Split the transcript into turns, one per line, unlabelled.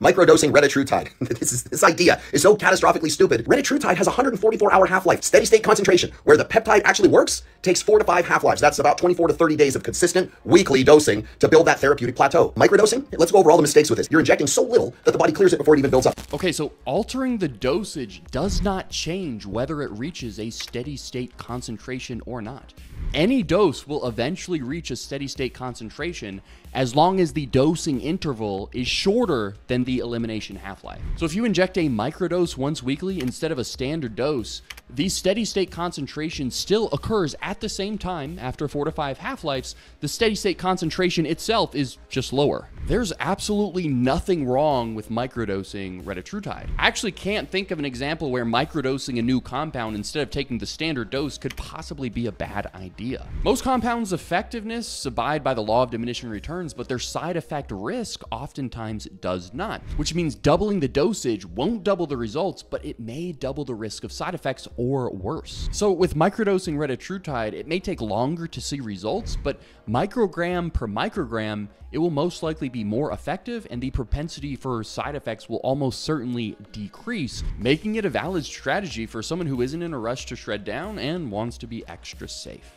Microdosing retatrutide. this, is, this idea is so catastrophically stupid. Retatrutide has a 144-hour half-life, steady-state concentration, where the peptide actually works takes four to five half-lives. That's about 24 to 30 days of consistent weekly dosing to build that therapeutic plateau. Microdosing, let's go over all the mistakes with this. You're injecting so little that the body clears it before it even builds up.
Okay, so altering the dosage does not change whether it reaches a steady state concentration or not. Any dose will eventually reach a steady state concentration as long as the dosing interval is shorter than the elimination half-life. So if you inject a microdose once weekly instead of a standard dose, the steady state concentration still occurs at the same time after 4 to 5 half-lives. The steady state concentration itself is just lower. There's absolutely nothing wrong with microdosing retatrutide. I actually can't think of an example where microdosing a new compound instead of taking the standard dose could possibly be a bad idea. Most compounds' effectiveness abide by the law of diminishing returns, but their side effect risk oftentimes does not, which means doubling the dosage won't double the results, but it may double the risk of side effects or worse. So with microdosing retatrutide, it may take longer to see results, but microgram per microgram, it will most likely be more effective and the propensity for side effects will almost certainly decrease, making it a valid strategy for someone who isn't in a rush to shred down and wants to be extra safe.